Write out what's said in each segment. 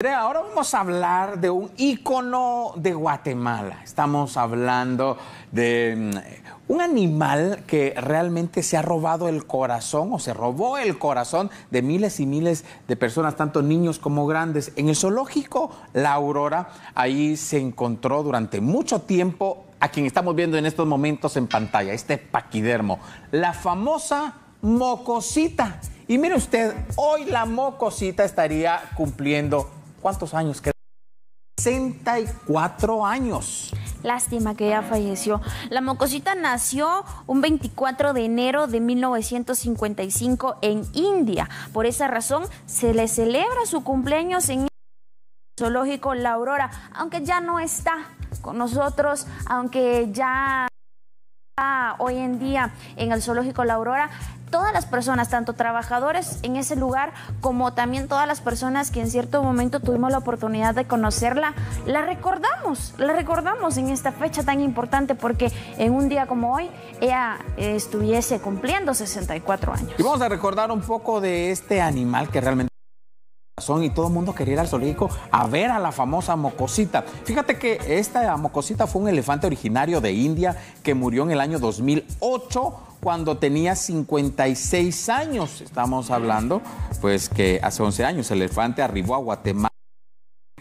Ahora vamos a hablar de un ícono de Guatemala. Estamos hablando de mm, un animal que realmente se ha robado el corazón o se robó el corazón de miles y miles de personas, tanto niños como grandes. En el zoológico La Aurora, ahí se encontró durante mucho tiempo a quien estamos viendo en estos momentos en pantalla, este paquidermo, la famosa mocosita. Y mire usted, hoy la mocosita estaría cumpliendo ¿Cuántos años? 64 años. Lástima que ya falleció. La mocosita nació un 24 de enero de 1955 en India. Por esa razón se le celebra su cumpleaños en el zoológico La Aurora, aunque ya no está con nosotros, aunque ya hoy en día en el zoológico La Aurora, todas las personas, tanto trabajadores en ese lugar como también todas las personas que en cierto momento tuvimos la oportunidad de conocerla, la recordamos, la recordamos en esta fecha tan importante porque en un día como hoy ella estuviese cumpliendo 64 años. Y vamos a recordar un poco de este animal que realmente y todo el mundo quería ir al zoológico a ver a la famosa mocosita. Fíjate que esta mocosita fue un elefante originario de India que murió en el año 2008 cuando tenía 56 años. Estamos hablando, pues que hace 11 años el elefante arribó a Guatemala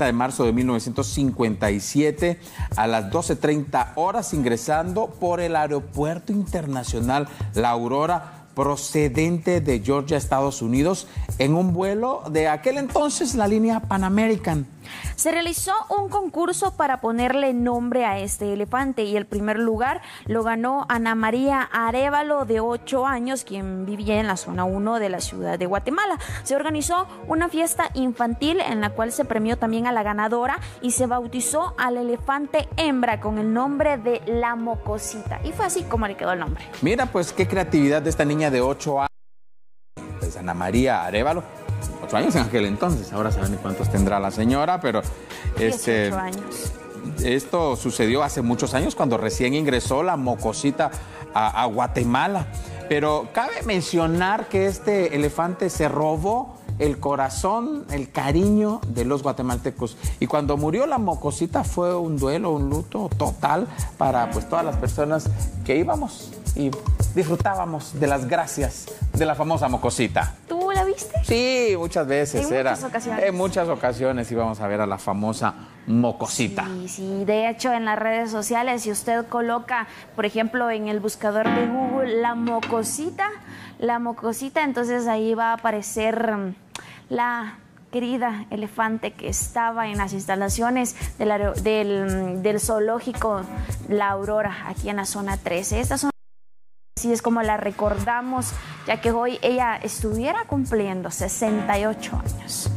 de marzo de 1957 a las 12.30 horas ingresando por el Aeropuerto Internacional La Aurora procedente de Georgia, Estados Unidos, en un vuelo de aquel entonces la línea Pan American. Se realizó un concurso para ponerle nombre a este elefante y el primer lugar lo ganó Ana María Arevalo de 8 años, quien vivía en la zona 1 de la ciudad de Guatemala. Se organizó una fiesta infantil en la cual se premió también a la ganadora y se bautizó al elefante hembra con el nombre de La Mocosita. Y fue así como le quedó el nombre. Mira pues qué creatividad de esta niña de 8 años, pues Ana María Arevalo años en aquel entonces. Ahora saben cuántos tendrá la señora, pero este, años. esto sucedió hace muchos años cuando recién ingresó la mocosita a, a Guatemala. Pero cabe mencionar que este elefante se robó el corazón, el cariño de los guatemaltecos. Y cuando murió la mocosita fue un duelo, un luto total para pues todas las personas que íbamos y disfrutábamos de las gracias de la famosa mocosita. ¿Tú la viste? Sí, muchas veces. En muchas ocasiones. En muchas ocasiones íbamos a ver a la famosa mocosita. Sí, sí. De hecho, en las redes sociales, si usted coloca, por ejemplo, en el buscador de Google la mocosita, la mocosita, entonces ahí va a aparecer mm, la querida elefante que estaba en las instalaciones del, del, del zoológico La Aurora, aquí en la zona 13. Esta zona Así es como la recordamos, ya que hoy ella estuviera cumpliendo 68 años.